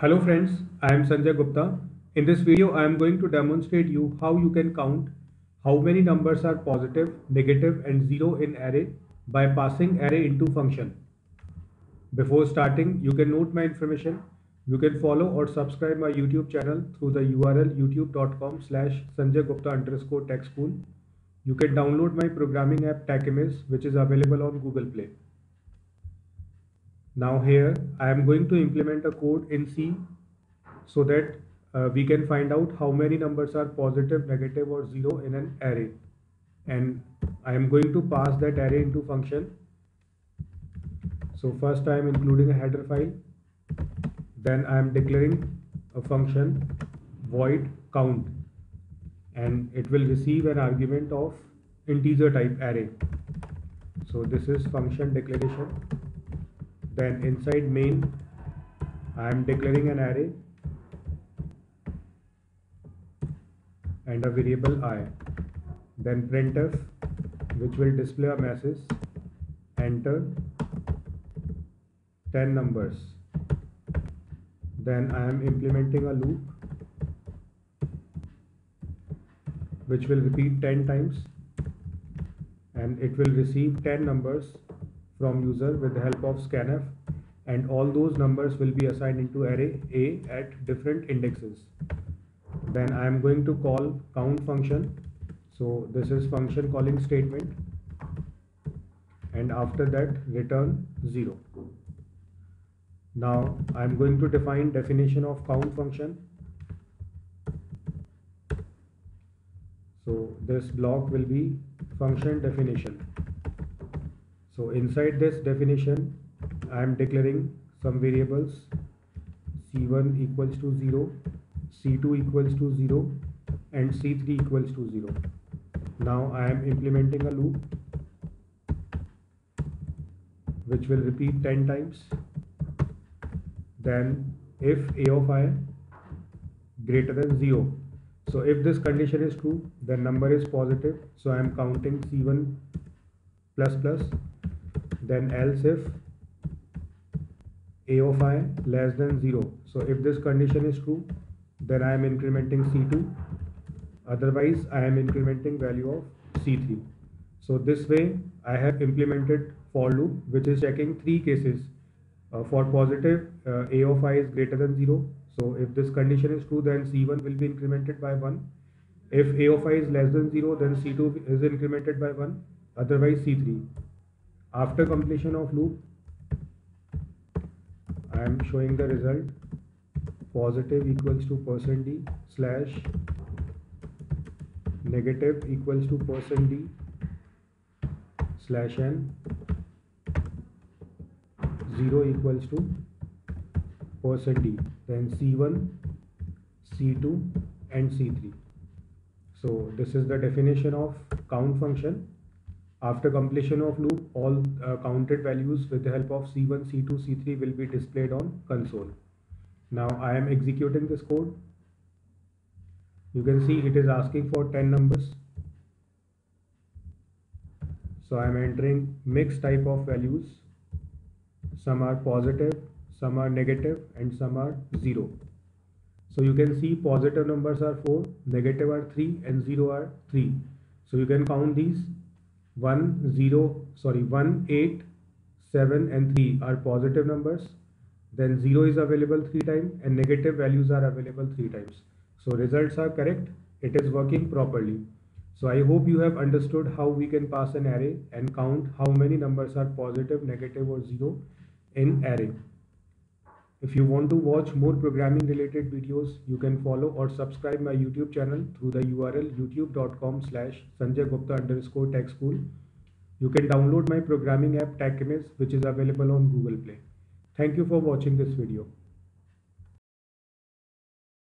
Hello friends, I am Sanjay Gupta. In this video, I am going to demonstrate you how you can count how many numbers are positive, negative and zero in array by passing array into function. Before starting, you can note my information. You can follow or subscribe my YouTube channel through the URL youtube.com slash Sanjay Gupta underscore tech school. You can download my programming app TechImage which is available on Google Play. Now here I am going to implement a code in C so that uh, we can find out how many numbers are positive, negative or zero in an array. And I am going to pass that array into function. So first I am including a header file. Then I am declaring a function void count and it will receive an argument of integer type array. So this is function declaration then inside main. I am declaring an array and a variable i. Then printf which will display a message enter 10 numbers. Then I am implementing a loop which will repeat 10 times and it will receive 10 numbers from user with the help of scanf and all those numbers will be assigned into array A at different indexes. Then I am going to call count function. So this is function calling statement and after that return 0. Now I am going to define definition of count function. So this block will be function definition. So inside this definition, I am declaring some variables C1 equals to 0, C2 equals to 0 and C3 equals to 0. Now I am implementing a loop which will repeat 10 times. Then if a of i greater than 0. So if this condition is true, then number is positive. So I am counting C1 plus plus then else if a of i less than 0 so if this condition is true then I am incrementing c2 otherwise I am incrementing value of c3 so this way I have implemented for loop which is checking three cases. Uh, for positive uh, a of i is greater than 0 so if this condition is true then c1 will be incremented by 1 if a of i is less than 0 then c2 is incremented by 1 otherwise c3 after completion of loop I am showing the result. Positive equals to percent %d slash negative equals to percent %d slash n. 0 equals to percent %d. Then c1 c2 and c3 so this is the definition of count function after completion of loop, all uh, counted values with the help of C1, C2, C3 will be displayed on console. Now I am executing this code. You can see it is asking for 10 numbers. So I am entering mixed type of values. Some are positive, some are negative and some are 0. So you can see positive numbers are 4, negative are 3 and 0 are 3. So you can count these 1 0 sorry 1 8 7 and 3 are positive numbers. Then 0 is available 3 times and negative values are available 3 times. So results are correct. It is working properly. So i hope you have understood how we can pass an array and count how many numbers are positive negative or 0 in array if you want to watch more programming related videos, you can follow or subscribe my YouTube channel through the URL youtube.com slash Sanjay underscore tech school. You can download my programming app TechImage which is available on Google Play. Thank you for watching this video.